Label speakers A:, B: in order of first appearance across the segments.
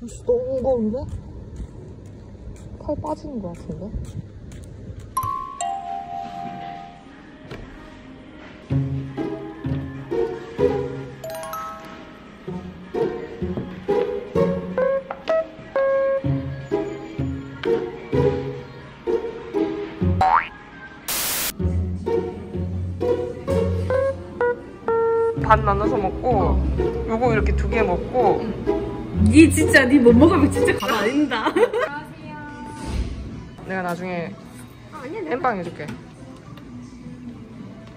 A: 너무 무거운데? 팔 빠지는 것 같은데? 반 나눠서 먹고 요거 이렇게 두 개 먹고
B: 니 진짜 니 못 먹으면 진짜 가만 안 된다.
A: 내가 나중에 엠빵 해줄게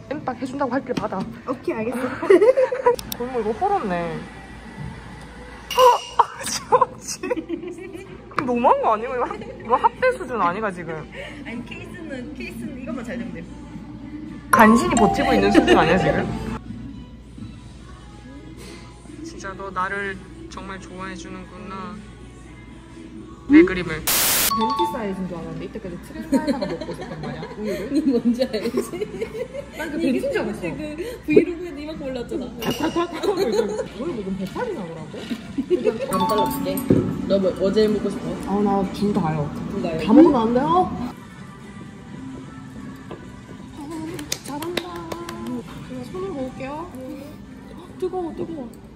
A: 엠빵 해준다고 할 길 받아
B: 오케이 알겠어.
A: 골목 이거 헐었네 아 지웠지 너무한 거 아니고 이거, 학, 이거 학대 수준 아니가 지금
B: 아니 케이스는 케이스는 이것만 잘 되면 돼.
A: 간신히 버티고 있는 수준 아니야 지금? 진짜 너 나를 정말 좋아해 주는구나 내 그림을 벤티 사이즈인 줄 알았는데 이때까지 트리 사이즈가 먹고 있었단 말이야 우유를
B: 니 뭔지 알지?
A: 난그 벤티인 줄 알았어
B: 그 브이로그에도 이만큼 올랐잖아.
A: 뭘 먹으면 배탈이 나더라고
B: 안 잘라줄게. 너 뭐, 어제 먹고 싶어?
A: 아나 둘 다요
B: 누가요?
A: 다 먹으면 안 돼요? 잘한다 그냥 손을 먹을게요 뜨거워 뜨거워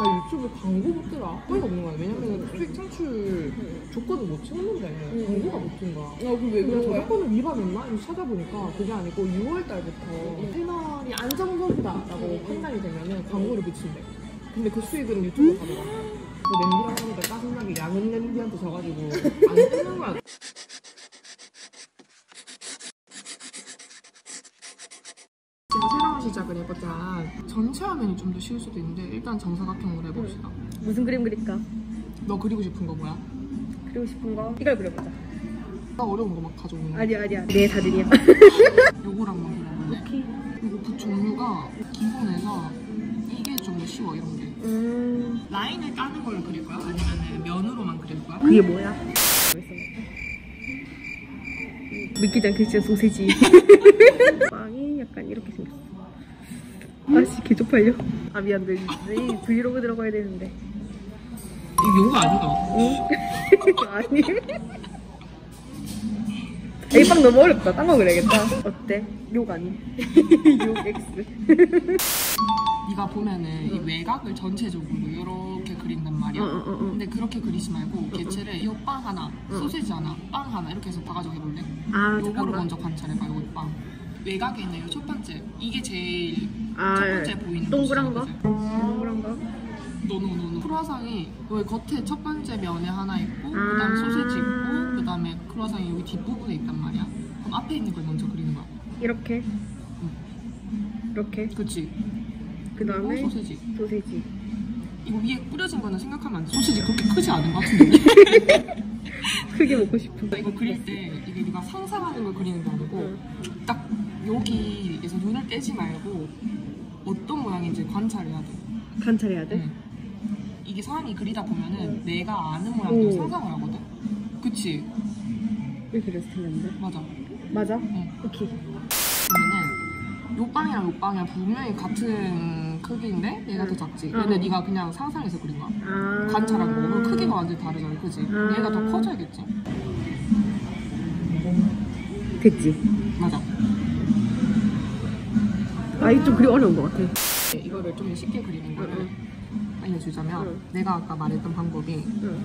A: 나 유튜브 광고 못 들어 어이가 없는 거야 왜냐면 수익 창출 조건을 못 채웠는데 광고가 못뜬 거야
B: 어, 그럼 왜 그런 거야?
A: 저작권을 위반했나? 이거 찾아보니까 그게 아니고 6월 달부터 채널이 안정적이다라고 판단이 되면은 광고를 붙인대. 근데 그 수익은 유튜브가 가져가. 그 냄비랑 하니까 짜증나게 양은 냄비한테 져가지고 안 뜨는 거야. 제가 시작을 해보자. 전체 화면이 좀 더 쉬울 수도 있는데 일단 정사각형으로 해봅시다.
B: 무슨 그림 그릴까?
A: 너 그리고 싶은 거 뭐야?
B: 그리고 싶은 거 이걸 그려보자.
A: 나 어려운 거 막 가져오는 거.
B: 아니야 아니야. 내 사진이야.
A: 요거랑만 그려볼래?
B: 오케이.
A: 그리고 그 종류가 기본에서 이게 좀 더 쉬워 이런 게
B: 음.
A: 라인을 까는 걸로 그릴 거야? 아니면 면으로만 그릴 거야?
B: 그게 뭐야? 믿기지 않겠지 소세지. 빵이 약간 이렇게 생겼어. 아씨 개 쪽팔려. 아 미안 내, 내 브이로그 들어가야 되는데.
A: 이거 요거 아니다
B: 아니. 이 빵 너무 어렵다. 딴 거 그려야겠다. 어때? 욕 아니? 욕 X.
A: 네가 보면은 이 외곽을 전체적으로 이렇게 그린단 말이야
B: 어, 어.
A: 근데 그렇게 그리지 말고 개체를 이 빵 하나, 소세지 하나, 빵 하나 이렇게 해서 봐가지고 해볼래?
B: 아
A: 요거를
B: 잠깐만.
A: 먼저 관찰해봐 요거 빵 외곽에 있는 요첫 번째 이게 제일
B: 아
A: 첫 번째 보이는
B: 동그란 거? 동그란 거?
A: no no no no 크루아상이 여기 겉에 첫 번째 면에 하나 있고
B: 아.
A: 그 다음 소세지 있고 그 다음에 크루아상이 여기 뒷부분에 있단 말이야 그럼 앞에 있는 걸 먼저 그리는 거야
B: 이렇게. 이렇게.
A: 그치?
B: 그 다음에
A: 소세지
B: 소세지.
A: 이거 위에 뿌려진 거는 생각하면 안 돼. 소시지 그렇게 크지 않은 것 같은데.
B: 크게 먹고 싶어.
A: 이거 그릴 때 이게 네가 상상하는 걸 그리는 게 아니고 딱 여기에서 눈을 떼지 말고 어떤 모양인지 관찰해야 돼.
B: 관찰해야 돼?
A: 응. 이게 사람이 그리다 보면은 내가 아는 모양도
B: 오.
A: 상상을 하거든. 그치?
B: 왜 그래서 틀렸는데?
A: 맞아.
B: 맞아?
A: 응.
B: 오케이.
A: 그러면은 요 빵이랑 요 빵이랑 분명히 같은 크기인데 얘가 더 작지.
B: 어.
A: 근데 네가 그냥 상상해서 그린 거야.
B: 아.
A: 관찰한 거. 그럼 크기가 완전히 다르잖아. 그치?
B: 아.
A: 얘가 더 커져야겠지.
B: 됐지?
A: 맞아.
B: 아, 이게 좀 그리 어려운 것 같아.
A: 이거를 좀 쉽게 그리는 거를
B: 응,
A: 알려주자면
B: 응.
A: 내가 아까 말했던 방법이
B: 응.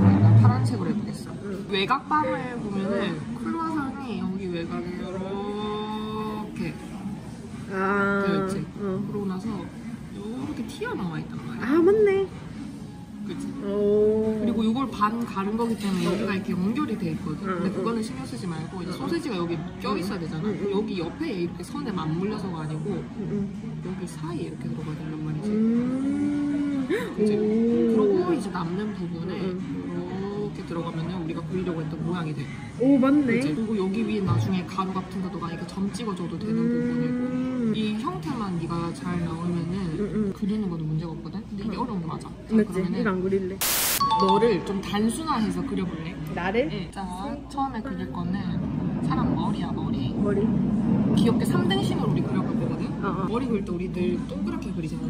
A: 약간 파란색으로 해보겠어
B: 응.
A: 외곽방을 보면은 크루아상이 여기 외곽에 이렇게
B: 아.
A: 되어 있지
B: 어.
A: 그러고 나서 이렇게 튀어나와 있단 말이야
B: 아, 맞네.
A: 그치?
B: 오.
A: 이걸 반 가른 거기 때문에 여기가 이렇게 연결이 돼 있거든
B: 응,
A: 근데
B: 응.
A: 그거는 신경 쓰지 말고 이제 소세지가 여기 껴 있어야 되잖아
B: 응, 응.
A: 여기 옆에 이렇게 선에 맞물려서가 아니고
B: 응,
A: 여기 사이에 이렇게 들어가야 된단 말이지
B: 음.
A: 이제
B: 오.
A: 그러고 이제 남는 부분에
B: 응,
A: 이렇게 들어가면은 우리가 그리려고 했던 모양이 돼.
B: 오, 맞네.
A: 그치? 그리고 여기 위에 나중에 가루 같은 거도 만약에 점 찍어줘도 되는 부분이고.
B: 음.
A: 음. 이 형태만 네가 잘 나오면은
B: 응, 응.
A: 그리는 거는 문제가 없거든. 근데 이게
B: 응.
A: 어려운 게 맞아. 자,
B: 맞지?
A: 그러면은
B: 이거 안 그릴래.
A: 너를 좀 단순화해서 그려볼래?
B: 나를?
A: 응. 자, 처음에 그릴 거는 사람 머리야 머리.
B: 머리.
A: 귀엽게 3등신으로 우리 그려볼 거거든.
B: 어, 어.
A: 머리 그릴 때 우리 늘 동그랗게 그리잖아.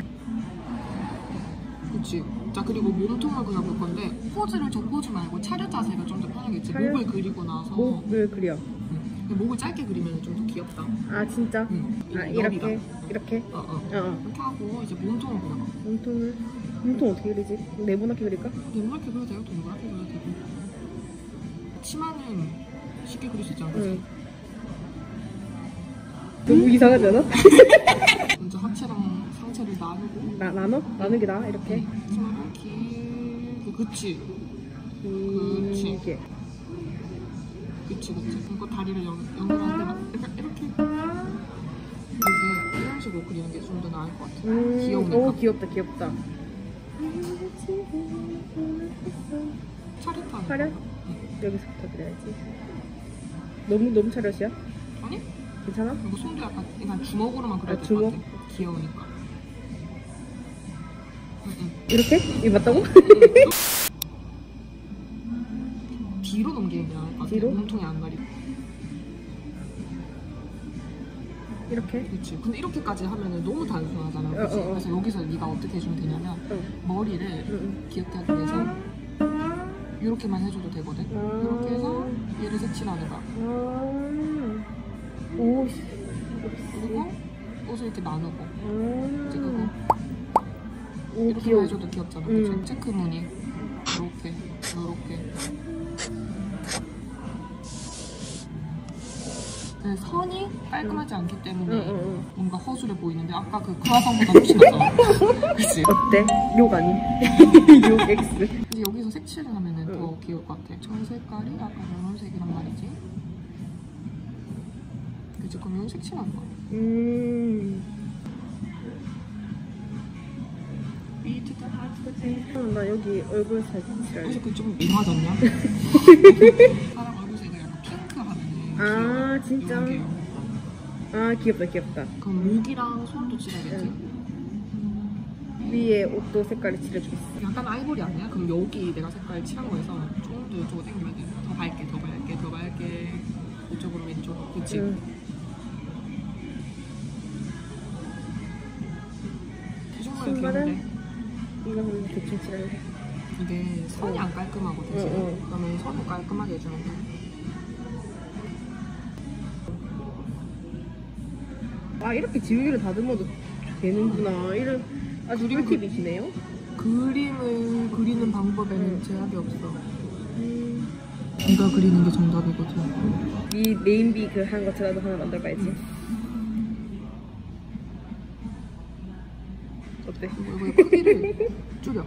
A: 그치. 자, 그리고 몸통을 그려볼 건데 포즈를 저 포즈 말고 차렷 자세가 좀 더 편하겠지.
B: 차렷?
A: 목을 그리고 나서
B: 목을 그려.
A: 응. 근데 목을 짧게 그리면 좀 더 귀엽다.
B: 아 진짜?
A: 응.
B: 아. 이렇게 이렇게.
A: 어, 어.
B: 어. 어.
A: 이렇게 하고 이제 몸통을 그려봐.
B: 몸통을 몸통 어떻게 그리지? 네모나게 그릴까?
A: 동그랗게 그려도 되고 동그랗게 그려도 되고 치마는 쉽게 그릴 수 있잖아 그치?
B: 응. 너무 이상하지 않아?
A: 먼저 하체랑 상체를 나누고
B: 나 나눠? 나누게 나 이렇게.
A: 치마를 길게 그치 그치.
B: 이렇게.
A: 그치 그치 그리고 다리를 연, 연결하는데 막 이렇게 이렇게 이게 이런 식으로 그리는 게 좀 더 나을 것 같아
B: 음,
A: 귀여우니까.
B: 오 귀엽다 귀엽다.
A: 차렷하는
B: 차렷?
A: 거. 응.
B: 여기서부터 그려야지. 너무 너무 차렷이야?
A: 아니?
B: 괜찮아?
A: 그리고 손도 약간 그냥 주먹으로만
B: 아,
A: 될것
B: 주먹?
A: 같아 귀여우니까.
B: 이렇게? 이거 맞다고?
A: 뒤로 넘기는 게.
B: 뒤로?
A: 몸통이 안 가리고.
B: 이렇게?
A: 그렇지. 근데 이렇게까지 하면은 너무 단순하잖아.
B: 어, 어, 어.
A: 그래서 여기서 네가 어떻게 해주면 되냐면
B: 응.
A: 머리를
B: 응.
A: 귀엽게 하기 위해서 이렇게만 해줘도 되거든.
B: 아.
A: 이렇게 해서 얘를 색칠하는 거야.
B: 아. 오. 씨.
A: 그리고 옷을 이렇게 나누고
B: 아.
A: 찍고
B: 오
A: 이렇게
B: 귀여워.
A: 해줘도 귀엽잖아.
B: 응.
A: 그치? 체크 무늬 이렇게 이렇게. 네, 선이 깔끔하지 않기 때문에
B: 응, 응, 응.
A: 뭔가 허술해 보이는데 아까 그 크라상보다 훨씬 낫잖아. 그치?
B: 어때? 욕 아니? 욕 X.
A: 이제 여기서 색칠을 하면은
B: 응.
A: 더 귀여울 것 같아. 저 색깔이 약간 이런 색이란 말이지. 그럼 이건 색칠하는 거야.
B: 음. 나 여기 얼굴 사진 칠할래.
A: 혹시 그좀 이상하졌냐? 사람 얼굴색을 약간 핑크 하면은
B: 아. 진짜? 아 귀엽다 귀엽다.
A: 그럼 목이랑 손도 칠해야겠지?
B: 위에 옷도 색깔이 칠해주겠어.
A: 약간 아이보리 아니야? 그럼 여기 내가 색깔 칠한 거에서 조금 더 이쪽으로 당기면 돼. 더 밝게, 더 밝게, 더 밝게. 이쪽으로 왼쪽. 그치?
B: 응.
A: 대중만
B: 신발은?
A: 귀여운데
B: 이거 한번 대충 칠할래.
A: 이게 선이 안 깔끔하거든 지금.
B: 응, 응.
A: 그러면 선을 깔끔하게 해주는 거야.
B: 아 이렇게 지우개를 다듬어도 되는구나. 이런 아주
A: 그리고
B: 꿀팁이시네요.
A: 그림을 그리는 방법에는
B: 응.
A: 제약이 없어.
B: 음.
A: 네가 그리는 게 정답이거든.
B: 네 네임비 그 한 것처럼 하나 만들어봐야지. 어때?
A: 이거 크기를 줄여.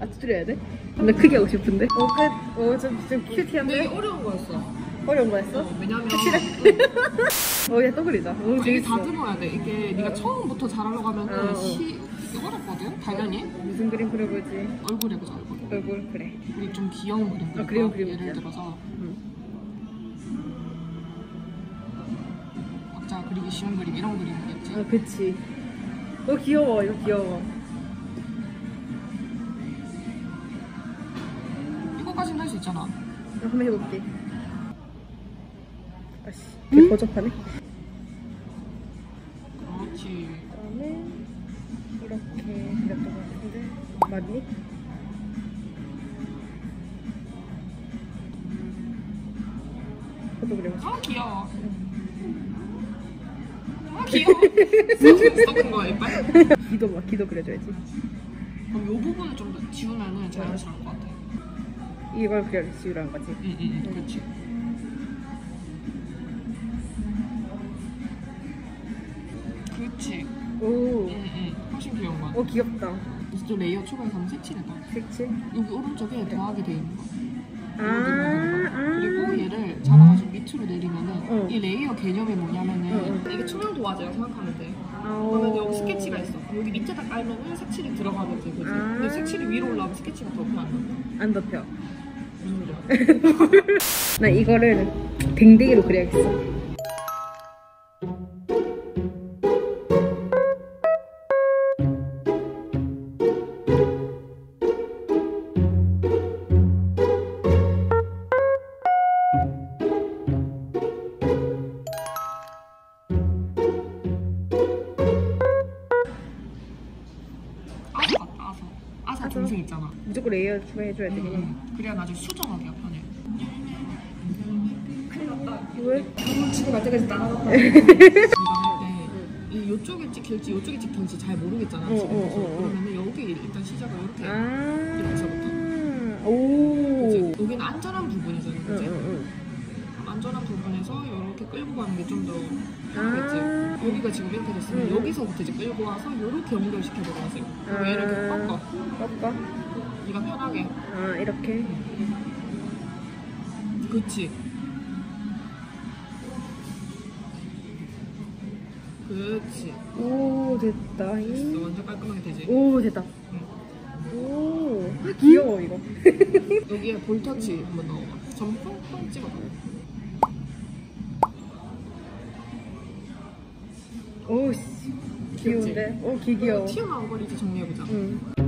B: 아 줄여야 돼? 나 크게 하고 싶은데. 어 끝. 어 좀 좀
A: 근데 이게
B: 큐티한데.
A: 어려운 거였어.
B: 어려운 거였어?
A: 어, 왜냐면
B: 어, 야또 그리자. 너무
A: 이게
B: 재밌어.
A: 다듬어야 돼. 이게 네가 처음부터 잘하려고 하면은
B: 어, 어.
A: 시 어렵거든. 당연히
B: 무슨 그림 그려보지?
A: 얼굴 해보자 얼굴.
B: 얼굴 그래.
A: 우리 좀 귀여운 그림 그릴까?
B: 아, 그림 그림
A: 예를
B: 그리자.
A: 들어서
B: 응.
A: 각자 그리기 쉬운 그림 이런 그림이겠지.
B: 아 그치. 어 귀여워. 이거 귀여워.
A: 이거까지는 할 수 있잖아.
B: 나 한번 해볼게. 아씨, 개 버접하네.
A: 그렇지.
B: 그다음에 이렇게 그렸던 것 같은데 맞니? 저도 그려봤어.
A: 아 귀여워. 아 귀여워. 썩은 썩은 거 이빨.
B: 기도 막 기도 그려줘야지.
A: 그럼 이 부분을 좀 더 지우면은 자연스러울 것 같아.
B: 이걸 그려 지우라는 거지.
A: 응 응 응. 그렇지. 그렇지.
B: 오,
A: 응 응. 훨씬 귀여운 거.
B: 어 귀엽다.
A: 이제 좀 layer 추가해서 한번 색칠해봐.
B: 색칠.
A: 여기 오른쪽에 더하기 돼 있는 거.
B: 아, 아.
A: 그리고 얘를 잡아가지고 밑으로 내리면은
B: 어.
A: 이 layer 개념이 뭐냐면은
B: 어, 어.
A: 이게 투명 도화지라고 생각하면 돼.
B: 아,
A: 그러면 여기 스케치가 있어. 여기 밑에다 깔면은 색칠이 들어가면?
B: 아.
A: 근데 색칠이 위로 올라오면 스케치가 덮여 안 돼.
B: 안 덮여.
A: 무슨 소리야?
B: 나 이거를 댕댕이로 그려야겠어.
A: 있잖아.
B: 무조건 layer 추가해줘야 되겠네.
A: 음, 그래야 나중에 수정하기가 편해.
B: 왜?
A: 집에 갈 때까지 따라갔다. 이거 할때이 요쪽에 찍힐지 요쪽에 찍힐지 잘 모르겠잖아.
B: 어,
A: 집에서.
B: 어, 어, 어.
A: 그러면 여기 일단 시작을 이렇게
B: 아.
A: 이렇게서부터.
B: 오.
A: 그치? 여기는 안전한 부분이잖아?
B: 응,
A: 안전한 부분에서 이렇게 끌고 가는 게 좀더
B: 응.
A: 편하겠지.
B: 아.
A: 여기가 지금 이렇게 됐으면
B: 응.
A: 여기서부터 이제 끌고 와서 이렇게 연결시켜 들어가세요. 그리고 얘를 이렇게
B: 아.
A: 꺾어.
B: 꺾어?
A: 네가 편하게.
B: 아, 이렇게.
A: 그치. 그치.
B: 오, 됐다.
A: 됐어. 완전 깔끔하게 되지.
B: 오, 됐다.
A: 응.
B: 오, 귀여워, 이거.
A: 여기에 볼터치 한번 넣어봐. 점 펑펑 찍어봐.
B: 오, 씨. 귀여운데? 오, 개 귀여워.
A: 튀어나온 걸 이제 정리해보자.
B: 응.